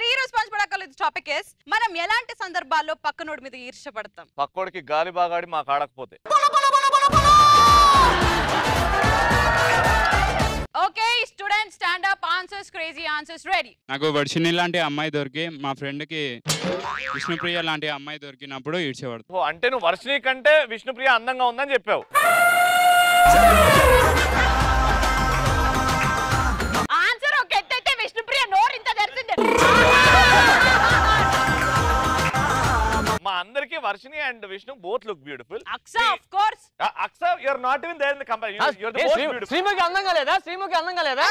మరి ఈ రోజు పంచబడకల టాపిక్ ఇస్ మనం ఎలాంటి సందర్భాల్లో పక్కనోడి మీద ఈర్ష్యపడతాం? పక్కోడికి గాలి బాగాడి మాకు ఆడకపోతే. Okay student stand up answers crazy answers ready నాకు వర్షిని లాంటి అమ్మాయి దొరికి మా ఫ్రెండ్కి విష్ణుప్రియ లాంటి అమ్మాయి దొరికినప్పుడు ఈడ్చేవాడు అంటే నువ్వు వర్షిని కంటే విష్ణుప్రియ అందంగా ఉందని చెప్పావు. అందరికి Varshini and Vishnu both look beautiful Aksa of course Aksa you are not even there in the company you are the a, most Shri- beautiful Sreemukhi అందంగా లేదా? శ్రీముఖి అందంగా లేదా?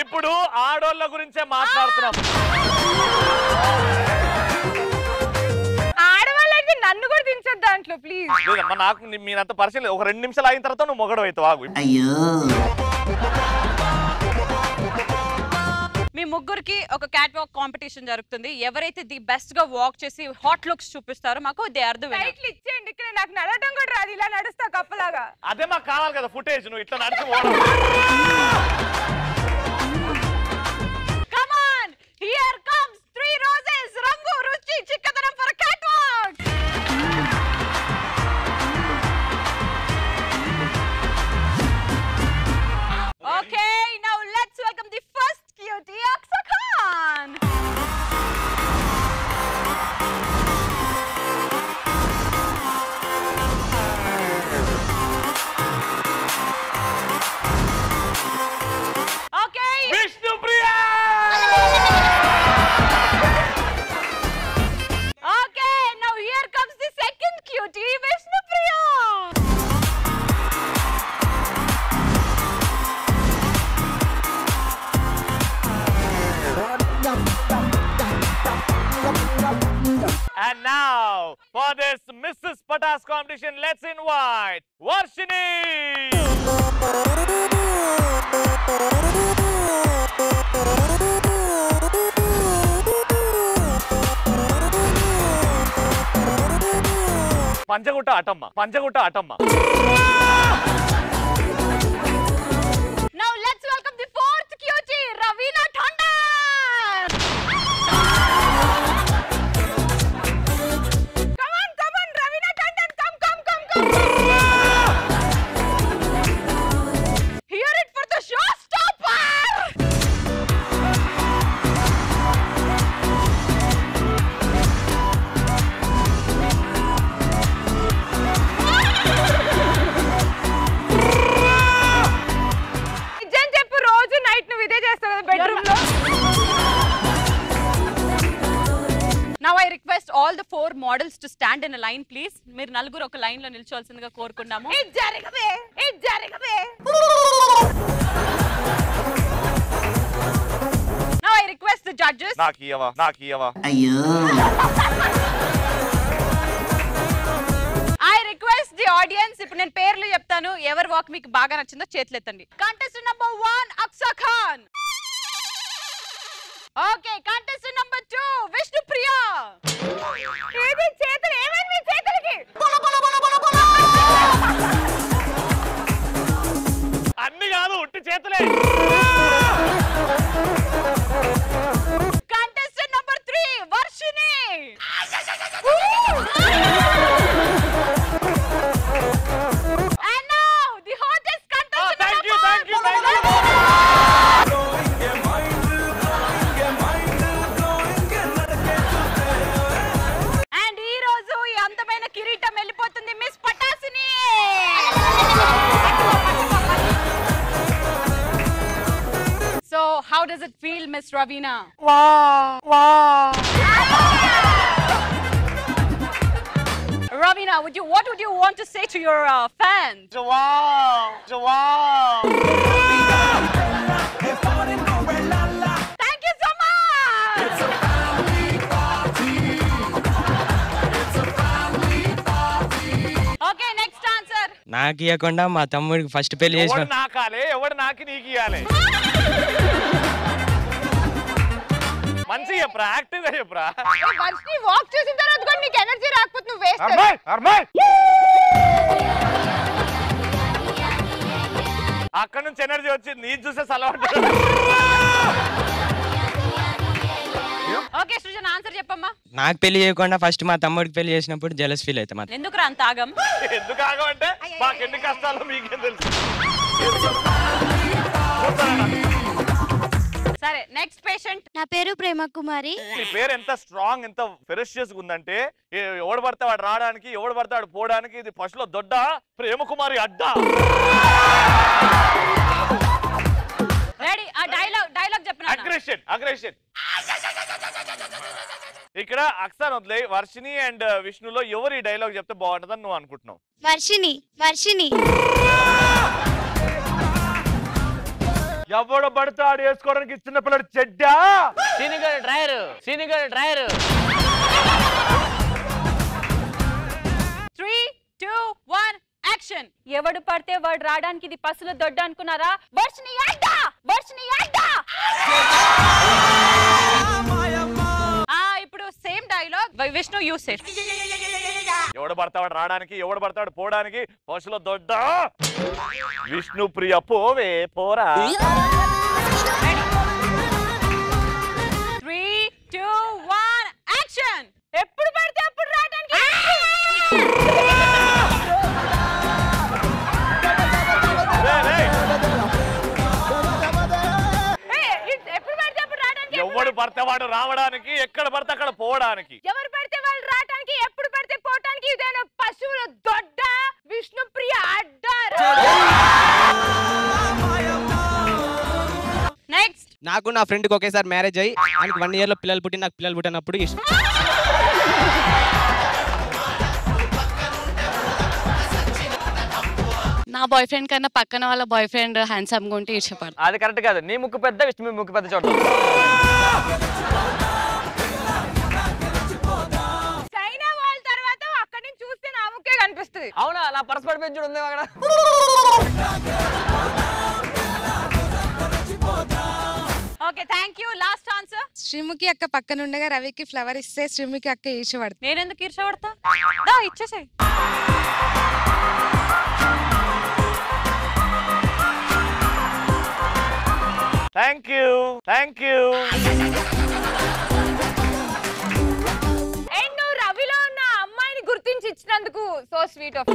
ఇప్పుడు ఆడోళ్ళ గురించే మాట్లాడుతున్నాం. నన్ను కూడా దాంట్లో ప్లీజ్ లేదమ్మా నాకు మీరంత పరిచయం లేదు. ఒక రెండు నిమిషాలు అయిన తర్వాత నువ్వు మొగడు అవుతావు ఆగు. ముగ్గురికి ఒక క్యాట్ వాక్ కాంపిటీషన్ జరుగుతుంది. ఎవరైతే ది బెస్ట్గా వాక్ చేసి హాట్ లుక్స్ చూపిస్తారో మాకు దే ఆర్ ద టైట్లు ఇచ్చేయండి. ఇక్కడ నాకు నడవటం కూడా రాదు. ఇలా నడుస్తా కప్పలాగా. అదే మాకు కావాలి కదా ఫుటేజ్ నువ్వు ఇట్లా నడిచి పోవడం come on here comes three roses రంగు రుచి చిక్కదనం ఫర్ క్యాట్ వాక్ పంచగుట్ట అటమ్మ పంచగుట్ట అటమ్మ to stand in a line, please. మీరు నలుగురు ఒక లైన్లో నిల్చోవాల్సిందిగా కోరుకున్నాము Now I request the judges. నాకు ఇయ్యవా నాకు ఇయ్యవా I request the audience. ఇప్పుడు నేను పేర్లు చెప్తాను ఎవరి వాక్ మీకు బాగా నచ్చిందో చేతులు ఎత్తండి contestant number one Aksa Khan okay contestant number two Vishnu Priya ఏది చేతులు ఏమైంది మీ చేతులకి? అన్ని కాదు ఉట్టి చేతులే. Contestant number three Varshini Feel miss Ravina Ravina, would you what would you want to say to your uh, fans? Thank you so much. Okay, next answer. నాకు ఇవ్వకుండా మా తమ్ముడికి ఫస్ట్ పెళ్లి చేసిన ఎవడు నాకాలే ఎవడు నాకి నీకు ఇయ్యాలి మంచిగా చెప్పురా? యాక్టివ్గా చెప్పురా వర్షిని వాక్ చేసిన తర్వాత కూడా నీకు ఎనర్జీ రాకపోతే నువ్వు వేస్ట్ అర్మాయ్ అక్కడ నుంచి ఎనర్జీ వచ్చింది నీ చూసే సలవాటు. ఓకే సృజన్ ఆన్సర్ చెప్పమ్మా. నాకు పెళ్ళి చేయకుండా ఫస్ట్ మా తమ్ముడికి పెళ్ళి చేసినప్పుడు జలస్ ఫీల్ అవుతాం ఎందుకు అంత ఆగం? ఎందుకు ఆగమంటే మాకు ఎన్ని కష్టాలు మీకేం తెలుసు. నెక్స్ట్ పేషెంట్ నా పేరు ప్రేమ కుమారి. నీ పేరు ఎంత స్ట్రాంగ్ ఎంత ఫెరషియస్ ఉందంటే ఏ- ఎవడు పడితే వాడు రావడానికి ఎవడు పడితే వాడు పోవడానికి ఇది ఫస్ట్లో దొడ్డ ప్రేమకుమారి అడ్డా. రెడీ ఆ డైలాగ్ డైలాగ్ చెప్పిన అగ్రెషన్ అగ్రెషన్ ఇక్కడ అక్సాన్ వదిలే వర్షిని అండ్ విష్ణులో ఎవరు ఈ డైలాగ్ చెప్తే బాగుంటుందని నువ్వు అనుకుంటున్నావు? వర్షిని వర్షిని ఎవడు పడితే ఆడు వేసుకోవడానికి చిన్న పిల్లడు చెడ్డా? సీనిగర్ driver సీనిగర్ driver. Three two one action ఎవడు పడితే వాడు రావడానికి ఇది పసుల దొడ్డ అనుకున్నారా? వర్షిని అడ్డ వర్షిని అడ్డ ఆ ఇప్పుడు సేమ్ డైలాగ్ విష్ణు యూస్ చేసి ఎవడు పడతాడు రావడానికి ఎవడు పడతాడు పోవడానికి? పశువుల దొడ్డ! విష్ణు ప్రియ పోవే పోరా! ఎప్పుడు పడితే ఎవడు పడితే వాడు రావడానికి ఎక్కడ పడితే అక్కడ పోవడానికి. ఎవరు పడితే వాళ్ళు రావడానికి ఎప్పుడు పడితే పోవటానికి ఇదేనా పశువుల దొడ్డ విష్ణు ప్రియ అడ్డారు? నెక్స్ట్ నాకు నా ఫ్రెండ్కి ఒకేసారి మ్యారేజ్ అయ్యి ఆయనకి వన్ ఇయర్లో పిల్లలు పుట్టి నాకు పిల్లలు పుట్టినప్పుడు ఇష్టం. నా బాయ్ ఫ్రెండ్ కన్నా పక్కన వాళ్ళ బాయ్ ఫ్రెండ్ హ్యాండ్సమ్గా ఉంటే ఇష్టపడతాను అది కరెక్ట్ కాదు. నీ ముక్కు పెద్ద విష్ణు మీ ముక్కు పెద్ద చూడటం అవునా నా పరస్పర పెంచుడు ఉంది అక్కడ. Okay thank you last answer Sreemukhi అక్క పక్కన ఉండగా రవికి ఫ్లవర్ ఇస్తే శ్రీముఖి అక్క ఈర్షపడుతుంది నేను ఎందుకు ఈర్షపడతా దా ఇచ్చేసాయి. Thank you thank you sweet of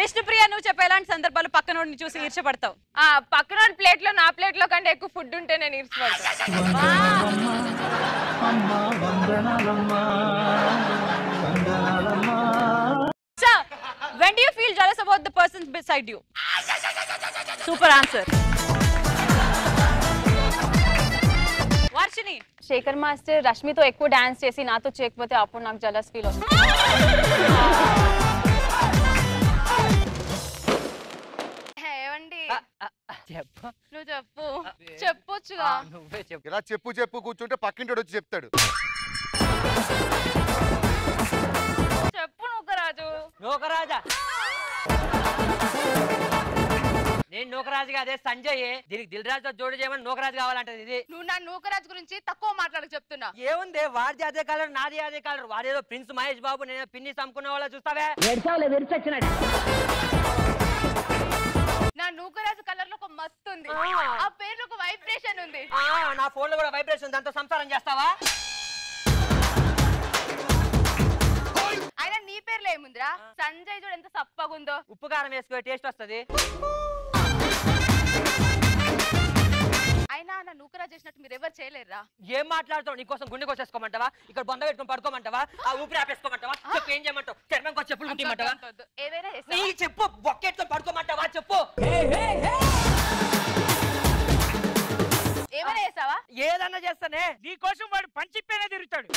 Vishnupriya నువ్వు చెప్పే ఎలాంటి సందర్భాలు పక్కనోడిని చూసి ఈర్షపడతావు ఆ పక్కన ప్లేట్లో నా ప్లేట్లో కంటే ఎక్కువ ఫుడ్ ఉంటే నేను ఇష్టపడతాను Sir, when do you feel jealous about the person beside you? Super Varshini Shekhar master రష్మితో ఎక్కువ డాన్స్ చేసి నాతో చేయకపోతే అప్పుడు నాకు జలస్ ఫీల్ వస్తుంది. ఏమండి నువ్వు చెప్పు. చెప్పొచ్చుగా. నువ్వే చెప్పు. ఇలా చెప్పు చెప్పు కూర్చుంటే పక్కింటి వచ్చి చెప్తాడు. చెప్పు నువ్వు రాజు నూకరాజా నేను నూకరాజు అదే సంజయ్ దీనికి దిల్ రాజుతో జోడు చేయమని నూకరాజు కావాలంటది ఇది. నువ్వు నా నూకరాజు గురించి తక్కువ మాట్లాడకు చెప్తున్నా. ఏముంది? వాడిది అదే కలర్ నాది అదే కలర్ వాడేదో ప్రిన్స్ మహేష్ బాబు నేను పిన్ని చంపుకునే వాళ్ళ చూస్తావే? నా నూకరాజు కలర్లో ఒక మస్తు ఉంది. ఆ. పేరులో ఒక వైబ్రేషన్ ఉంది. ఆ, నా ఫోన్లో కూడా వైబ్రేషన్ దాంతో సంసారం చేస్తావా? అయినా నీ పేర్లో ఏముందిరా? సంజయ్ చూడు ఎంత సప్పగుందో. ఉప్పు కారం వేసుకో టేస్ట్ వస్తది. అయినా నా నూకరాజు చేసినట్టు మీరు ఎవరు చేయలేరురా? ఏం మాట్లాడతావు? నీకోసం గుండె కోసేసుకోమంటావా? ఇక్కడ బొంద పెట్టుకొని పడుకోమంటావా? ఆ ఊపిరి ఆపేసుకోమంటావా? చెప్పు ఏం చేయమంటావు? చెప్పులు కుట్టిమంటావా. ఏదైనా నీ? చెప్పు బొక్కెట్తో పడుకోమంటావా? చెప్పు. ఏమైనా చేస్తావా? ఏదన్నా చేస్తానే. నీకోసం వాడు పంచిప్పేనే తిరుగుతాడు.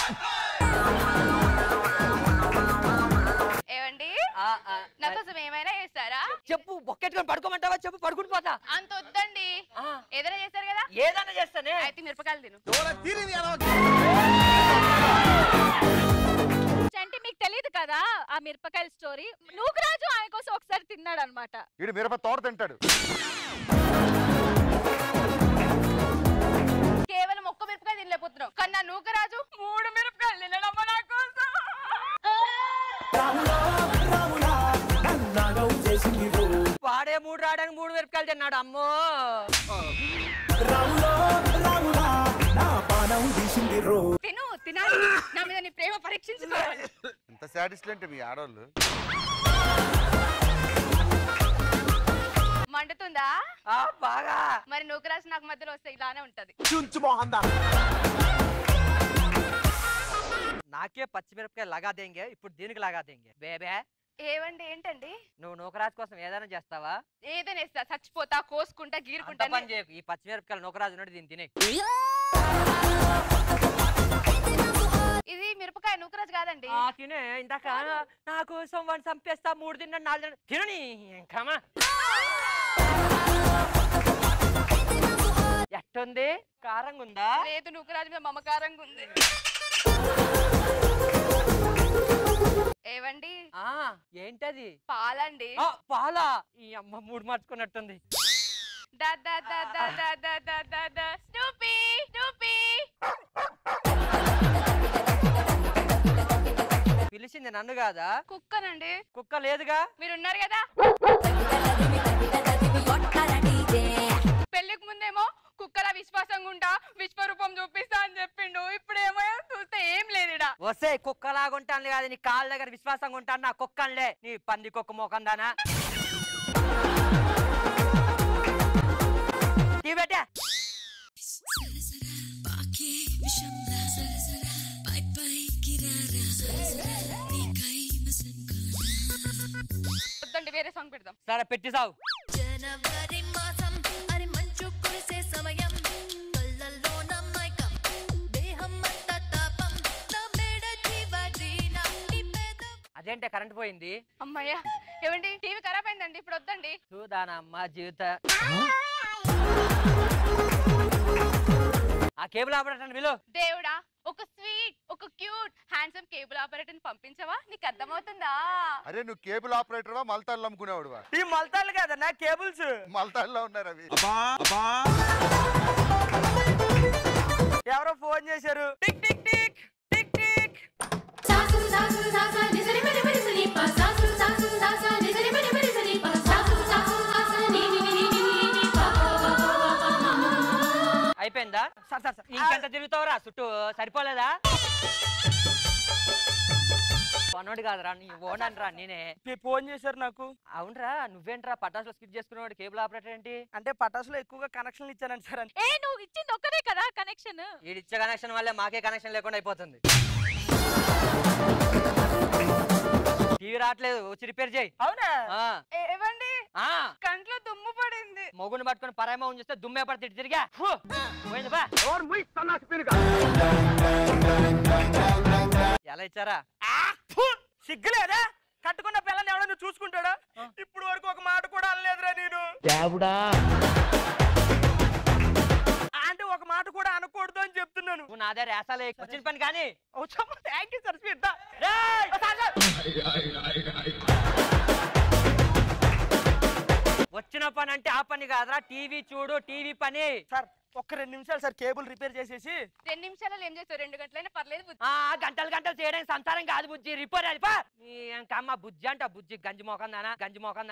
ఏమండి ఆ, ఆ, నా కోసం ఏమైనా చేస్తారా? చెప్పు బొక్కెట్టుకొని పడుకోమంటావా? చెప్పు పడుకుని పోతా. అంత వద్దండి. ఆ, ఏదైనా చేస్తారు కదా? ఏదన్నా చేస్తానే. అయితే మిరపకాయలు తిను. అంటే మీకు తెలియదు కదా ఆ మిరపకాయల స్టోరీ. నూకరాజు ఆయన కోసం ఒకసారి తిన్నాడు అనమాట వీడు మిరప తోట తింటాడు. కేవలం ఒక్క మిరపకాయ తినలేకపోతున్నావు. కానీ నా నూకరాజు మూడు మిరపకాయలు తిన్నాడు అమ్మో. తిను తినాలి. నా మీద నీ ప్రేమ పరీక్షించుకోవాలి. ఎంత సాటిస్ఫై అంటే మీ ఆడవాళ్ళు మండుతుందా? బాగా. మరి నువ్వు రాసి నాకు మధ్యలో వస్తే ఇలానే ఉంటది. నాకే పచ్చిమిరపకాయ లగా దేంగే ఇప్పుడు దీనికి లగా దేంగే. బేబే ఏవండి ఏంటండి? నువ్వు నూకరాజు కోసం ఏదైనా చేస్తావా? ఏదైనా ఇస్తా చచ్చిపోతా కోసుకుంటా అంత గీరుకుంటా పని చేయకు. ఈ పచ్చిమిరపకాయలు నూకరాజు ఉన్నాడు దీన్ని తినే. ఇది మిరపకాయ నూకరాజు కాదండి. ఆ, తినే. ఇందాక నా కోసం వాడిని చంపేస్తా మూడు తిన్నాడు నాలుగు తిన్నాడు తినని ఇంకామా ఎట్టుంది? కారంగా ఉందా లేదు నూకరాజు మీద మమకారంగా ఉంది ఏవండి? ఆ ఏంటది? పాలండి. ఆ, పాలా? ఈ అమ్మ మూడు మార్చుకున్నట్టుంది. దా దా దా దా దా దా దా దా దా. Snoopy Snoopy. పిలిచింది నన్ను కాదా? కుక్కనండి. కుక్క లేదుగా? మీరు ఉన్నారు కదా? పెళ్ళికి ముందేమో కుక్కల విశ్వాసంగా ఉంటా విశ్వరూపం చూపిస్తా అని చెప్పిండు. ఇప్పుడేమో చూస్తే ఏం. వస్తే కుక్కలాగా ఉంటాను కాదు నీ కాళ్ళ దగ్గర విశ్వాసంగా ఉంటాను నా కుక్కన్లే. నీ పంది కుక్క మోకం దానా? టీ పెట్టా వద్దండి వేరే సాంగ్ పెడదాం. సరే పెట్టి సావు. జనవరి అదేంటే కరెంట్ పోయింది? అమ్మయ్యా ఏమండి? టీవీ ఖరాబ్ అయిందండి ఇప్పుడు వద్దండి. చూదానమ్మ జీవిత. ఆ కేబుల్ ఆపరేటర్ విలు దేవుడా ఒక స్వీట్ ఒక క్యూట్. హ్యాండ్సమ్ కేబుల్ ఆపరేటర్ పంపించవా? నీకు అర్థమవుతుందా? అరే నువ్వు కేబుల్ ఆపరేటర్వా మల్తాళ్ళు అమ్ముకునేవాడువా? ఈ మల్తాలు కదా నా కేబుల్స్. మల్తాల్లో ఉన్నారు అవి. ఎవరో ఫోన్ చేశారు. Tick tick. అయిపోయిందా? Sir sir sir. ఇంకెంత తిరుగుతావురా? చుట్టూ సరిపోలేదా? పనోడు కాదురా నీ ఓనన్ రా నేనే. ఫోన్ చేశారు నాకు. అవునరా నువ్వేంట్రా పటాసులో స్కిప్ చేసుకునేవాడు కేబుల్ ఆపరేటర్ ఏంటి? అంటే పటాసులో ఎక్కువగా కనెక్షన్లు ఇచ్చానండి సార్. ఏ నువ్వు ఇచ్చింది ఒక్కరే కదా కనెక్షన్ వీడిచ్చే కనెక్షన్ వల్లే మాకే కనెక్షన్ లేకుండా అయిపోతుంది. రావట్లేదు వచ్చి రిపేర్ చేయి. అవునా? ఆ, ఏవండి? ఆ, కంట్లో దుమ్ము పడింది. మొగుని పట్టుకొని పరాయమో చూస్తే దుమ్మే పడితే ఇటు తిరిగా. ఎలా ఇచ్చారా? సిగ్గులేదా? కట్టుకున్న పిల్లని ఎవడో నువ్వు చూసుకుంటాడా? ఇప్పుడు వరకు ఒక మాట కూడా అనలేదురా నేను. అంటే ఒక మాట కూడా అనకూడదు అని చెప్తున్నాను. నువ్వు నా దగ్గర వచ్చిన పని కానీ. Thank you sir! వచ్చిన పని అంటే ఆ పని కాదురా టీవీ చూడు టీవీ పని. సార్ ఒక్క రెండు నిమిషాలు సార్ కేబుల్ రిపేర్ చేసేసి. రెండు నిమిషాలలో ఏం చేస్తావు? రెండు గంటలైనా పర్లేదు బుజ్జి. ఆ గంటలు గంటలు చేయడానికి సంసారం కాదు బుజ్జి. రిపేర్ అది పా. నీ బుజ్జి అంట బుజ్జి గంజి మోకం దానా. గంజి మోకం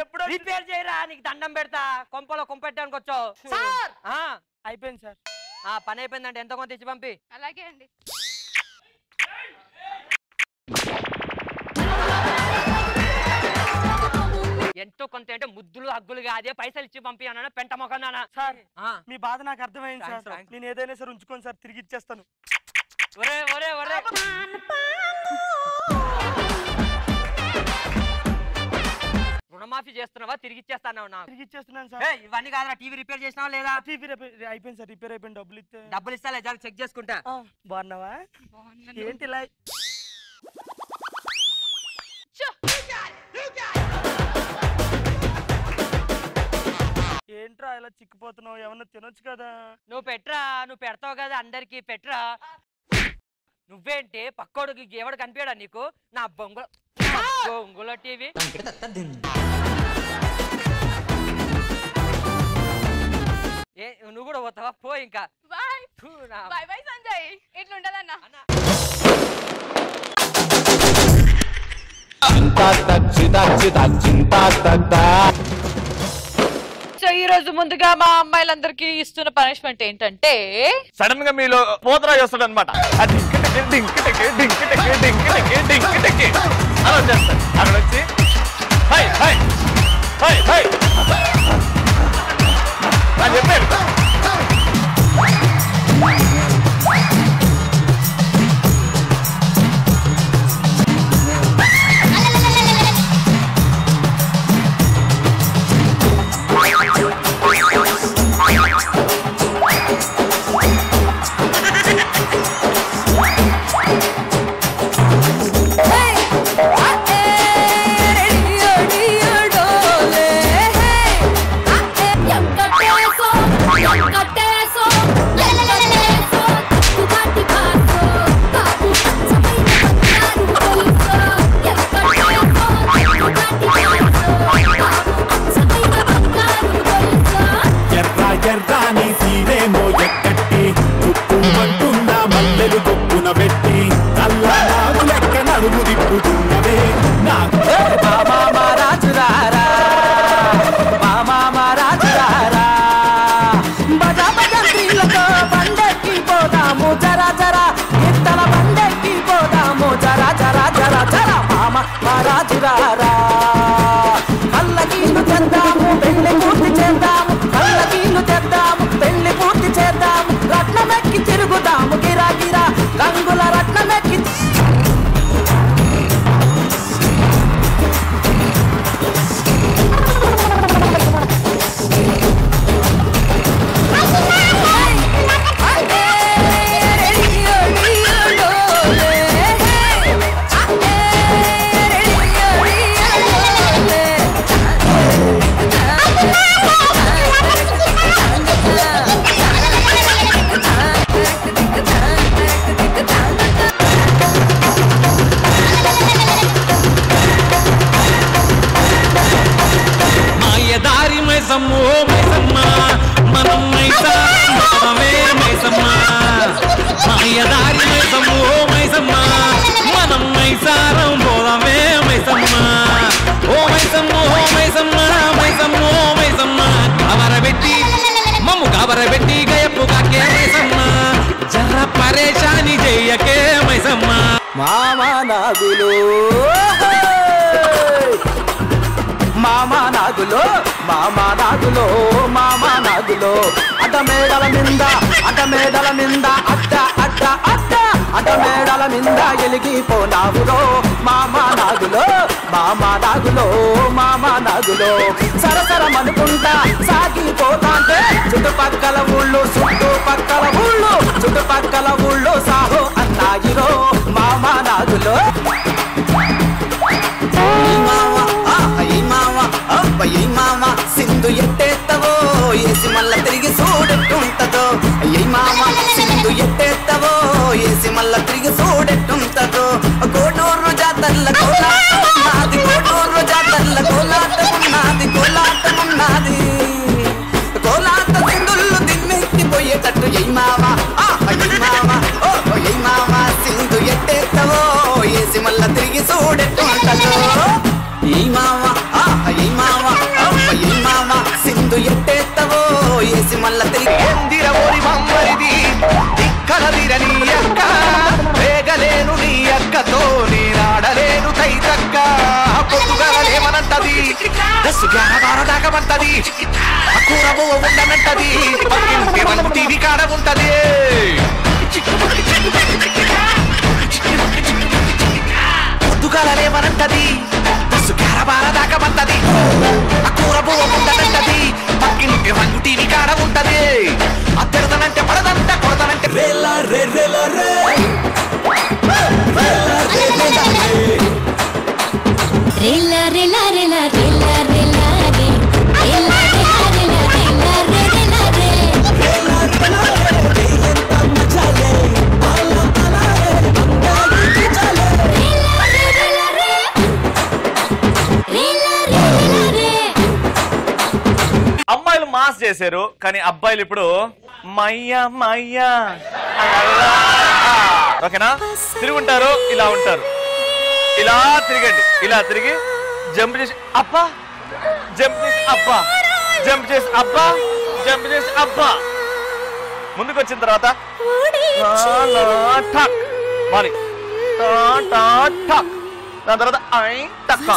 ఎప్పుడో రిపేర్ చేయరా? నీకు దండం పెడతా. కొంపలో కొంపెట్టడానికి వచ్చావు. సార్! ఆ, అయిపోయింది సార్. ఆ పని అయిపోయిందంటే ఎంత కొంత ఇచ్చి పంపి. అలాగే అండి. ఎంతో కొంత అంటే ముద్దులు హగ్గులు కాదే పైసలు ఇచ్చి పంపి అన్నాను? పెంట మొఖం దానా సార్ ఆ, మీ బాధ నాకు అర్థమైంది సార్. నేను ఏదైనా సార్ ఉంచుకోను సార్ తిరిగి ఇచ్చేస్తాను. ఒరే ఒరే ఒరే. రుణమాఫీ చేస్తున్నావా? తిరిగి ఇచ్చేస్తాను నాకు. తిరిగి ఇచ్చేస్తున్నాను సార్. ఏయ్, ఇవన్నీ కాదురా టీవీ రిపేర్ చేసినావా లేదా? టీవీ రిపేర్ అయిపోయింది సార్ రిపేర్ అయిపోయింది డబ్బులు ఇస్తే డబ్బులు ఇస్తా లేదా చెక్ చేసుకుంటా. ఆ, బాగున్నావా? ఏంటి ఇలా? చో! ఏంట్రా ఇలా చిక్కిపోతున్నావు? ఏమన్నా తినొచ్చు కదా. నువ్వు పెట్రా నువ్వు పెడతావు కదా అందరికి పెట్రా. నువ్వేంటి పక్కోడికి ఎవడు కనిపించడా నీకు? నా బొంగుల బొంగుల టీవీ. ఏ నువ్వు కూడా పోతావా? పో ఇంకా. Bye. Bye bye Sanjay. ఇట్లుంటదన్న so ఈ రోజు ముందుగా మా అమ్మాయిలందరికీ ఇస్తున్న పనిష్మెంట్ ఏంటంటే సడన్గా మీలో పోతరా చేస్తాడు అనమాట అది డింకిటకి, డింకిటకి, డింకిటకి, డింకిటకి, డింకిటకి. అలా చేస్తాడు. అక్కడ వచ్చి హై హై హై హై. అని చెప్పాడు. మైసారం పోదమే మైసమ్మ ఓ మైసమ్మ ఓ మైసమ్మ మైసమ్మ ఓ మైసమ్మ కవరబెట్టి మమ్ము కవరబెట్టి గయపు కాకే మైసమ్మ జర పరేషాని చెయ్యకే మైసమ్మ మామా నాగులు మామా నాగులో మామా నాగులో మామా నాగులో. అడ్డ మేడల మింద అడ్డ మేడల మింద అడ్డ అడ్డ అడ్డ. అట మేడల మింద ఎలిగిపోనావులో మామా నాగులో మామా నాగులో మామా నాగులో. సరసరమనుకుంటా సాగిపోతాంటే చుట్టుపక్కల ఊళ్ళు చుట్టుపక్కల ఊళ్ళు చుట్టుపక్కల ఊళ్ళు సాహో అన్నాయిరో మామా నాగులో. తిరిగి చూడెట్టుంటదో ఈ మామ ఈ మామ ఈ మామ సింధు ఎట్టేత్తవో ఏసి మళ్ళా తిరిగి ఓరి మమ్మరిది అక్క వేగలేను నీ అక్కతో నేనాడలేను తైతక్క. ఉండనంటది పక్కింటి వంగు కాడ ఉంటది. పొద్దుగలేమనంటది దస్సు గారబార దాకమంటది కూర బువ్వ ఉండనంటది పక్కింటి వంగు టీవీ కాడ ఉంటది. అద్దెడతనంటే పడదంట కొడతనంటే రేలా రే రేలా రే. రేలా రేలా రేలా రేలా చేశారు కానీ అబ్బాయిలు ఇప్పుడు మయ్యా మయ్యా ఓకేనా ఓకేనా? తిరుగుంటారు ఇలా ఉంటారు. ఇలా తిరిగండి ఇలా తిరిగి జంప్ చేసి అబ్బా జంప్ చేసి అబ్బా జంప్ చేసి అబ్బా జంప్ చేసి అబ్బా. ముందుకు వచ్చిన తర్వాత ఠక్ మరి ఠక్ దాని తర్వాత ఐ టక్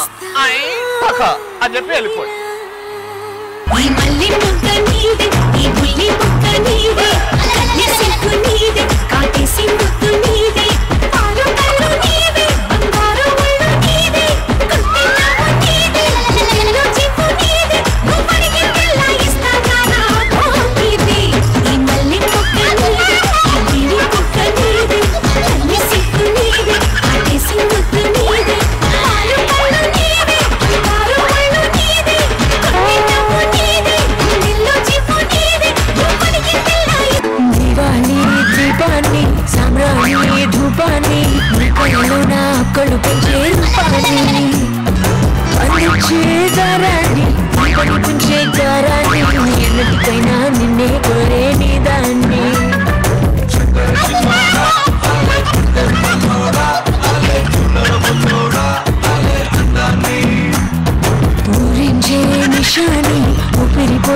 ఐ టక్ అని చెప్పి వెళ్ళిపోయి ఈ మల్లి ముక్క నీదే ఈ బుల్లి ముక్క నీదే.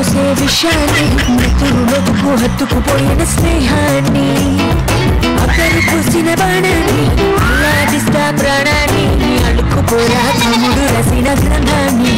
పోసే విషయాన్ని నెత్తురు మెతుకు హత్తుకుపోయిన స్నేహాన్ని. అక్కడి పూసిన బాణాన్ని ఆహ్లాదిస్తా ప్రాణాన్ని అడుక్కుపోయా తమ్ముడు రసిన గ్రంథాన్ని.